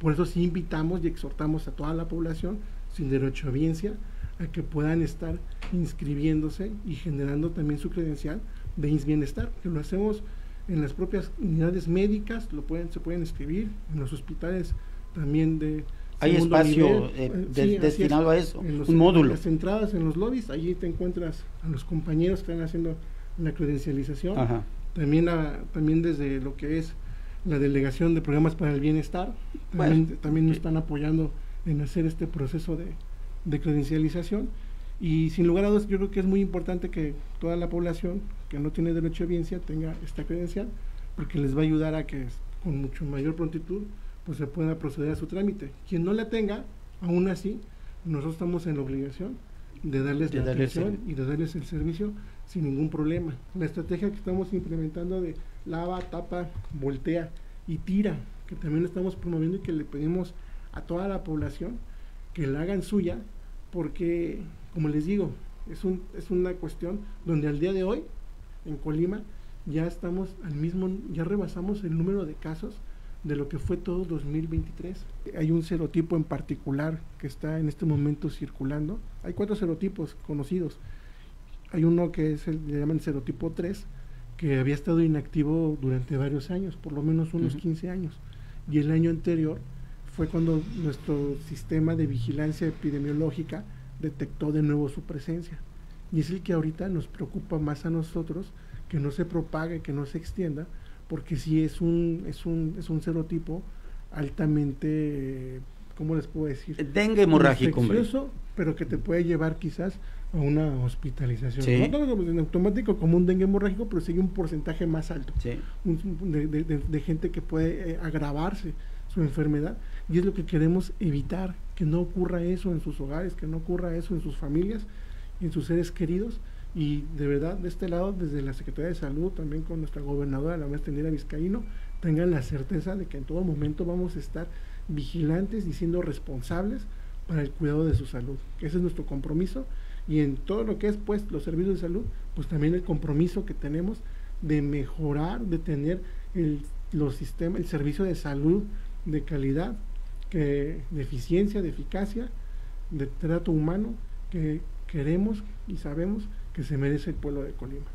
Por eso sí invitamos y exhortamos a toda la población sin derecho a audiencia a que puedan estar inscribiéndose y generando también su credencial de INS Bienestar, que lo hacemos en las propias unidades médicas, lo pueden, se pueden inscribir, en los hospitales también de hay espacio eh, eh, destinado a eso, un módulo. En las entradas, en los lobbies, allí te encuentras a los compañeros que están haciendo la credencialización. También, también desde lo que es la delegación de programas para el bienestar, también, también nos están apoyando en hacer este proceso de, de credencialización. Y sin lugar a dudas, yo creo que es muy importante que toda la población que no tiene derecho a audiencia tenga esta credencial, porque les va a ayudar a que con mucho mayor prontitud pues se pueda proceder a su trámite. Quien no la tenga, aún así, nosotros estamos en la obligación de darles la atención y de darles el servicio sin ningún problema. La estrategia que estamos implementando de lava, tapa, voltea y tira, que también estamos promoviendo y que le pedimos a toda la población que la hagan suya, porque, como les digo, es, un, es una cuestión donde al día de hoy, en Colima, ya estamos al mismo, ya rebasamos el número de casos de lo que fue todo 2023. Hay un serotipo en particular que está en este momento circulando. Hay cuatro serotipos conocidos. Hay uno que es el, le llaman serotipo 3, que había estado inactivo durante varios años, por lo menos unos 15 años. Y el año anterior fue cuando nuestro sistema de vigilancia epidemiológica detectó de nuevo su presencia. Y es el que ahorita nos preocupa más a nosotros, que no se propague, que no se extienda, porque sí es un, es un, es un serotipo altamente, ¿cómo les puedo decir? Dengue hemorrágico, pero que te puede llevar quizás a una hospitalización. No en automático como un dengue hemorrágico, pero sigue un porcentaje más alto de, gente que puede eh, agravarse su enfermedad. Y es lo que queremos evitar, que no ocurra eso en sus hogares, que no ocurra eso en sus familias, en sus seres queridos y de verdad, de este lado, desde la Secretaría de Salud, también con nuestra gobernadora, la maestra Tendera Vizcaíno, tengan la certeza de que en todo momento vamos a estar vigilantes y siendo responsables para el cuidado de su salud. Ese es nuestro compromiso y en todo lo que es pues los servicios de salud, pues también el compromiso que tenemos de mejorar, de tener el, los sistemas, el servicio de salud de calidad, que, de eficiencia, de eficacia, de trato humano que queremos y sabemos que se merece el pueblo de Colima.